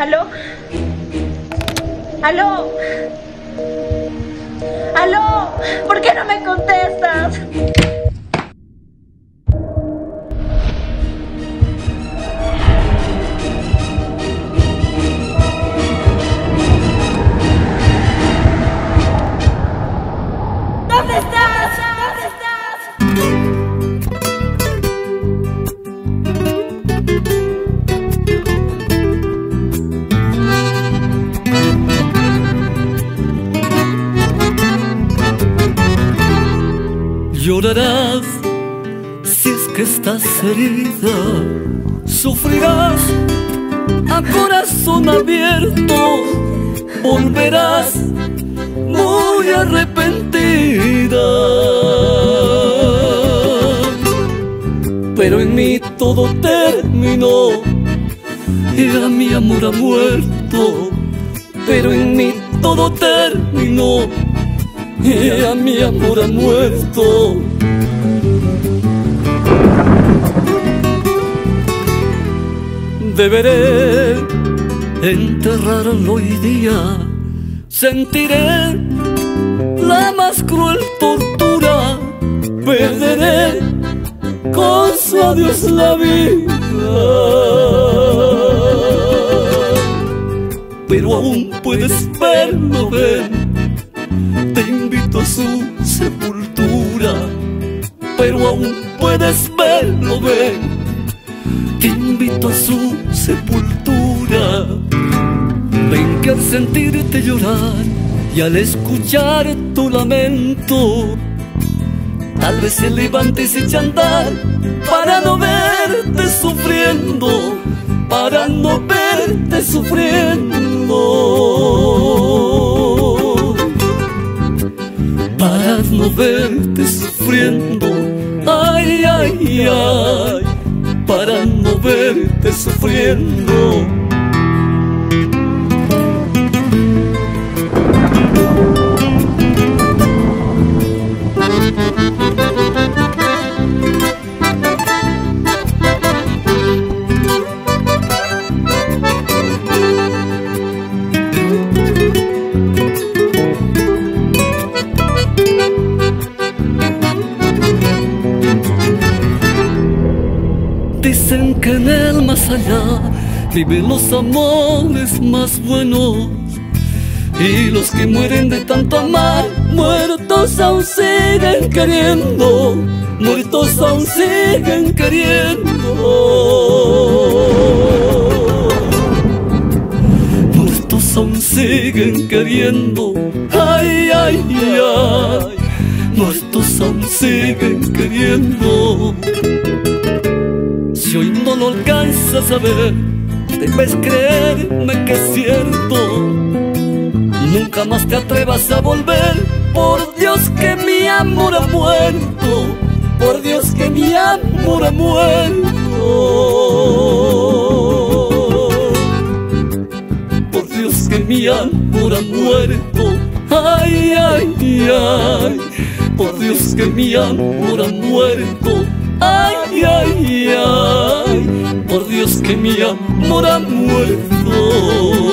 ¿Aló? ¿Aló? ¿Aló? ¿Por qué no me contestas? Llorarás si es que estás herida, sufrirás a corazón abierto, volverás muy arrepentida. Pero en mí todo terminó y a mi amor ha muerto. Pero en mí todo terminó y a mi amor ha muerto. Deberé enterrarlo hoy día, sentiré la más cruel tortura, perderé con su adiós la vida. Pero aún puedes verlo, ven sepultura, pero aún puedes verlo, ven. Te invito a su sepultura. Ven que al sentirte llorar y al escuchar tu lamento, tal vez se levante y se eche a andar para no verte sufriendo, para no verte sufriendo verte sufriendo. Ay, ay, ay, para no verte sufriendo. Dicen que en el más allá viven los amores más buenos y los que mueren de tanto amar, muertos aún siguen queriendo, muertos aún siguen queriendo. Muertos aún siguen queriendo, ay, ay, ay, muertos aún siguen queriendo. No alcanzas a ver, debes creerme que es cierto. Nunca más te atrevas a volver, por Dios que mi amor ha muerto, por Dios que mi amor ha muerto. Por Dios que mi amor ha muerto, ay, ay, ay, por Dios que mi amor ha muerto. Ay, ay, ay, Dios que mi amor ha muerto.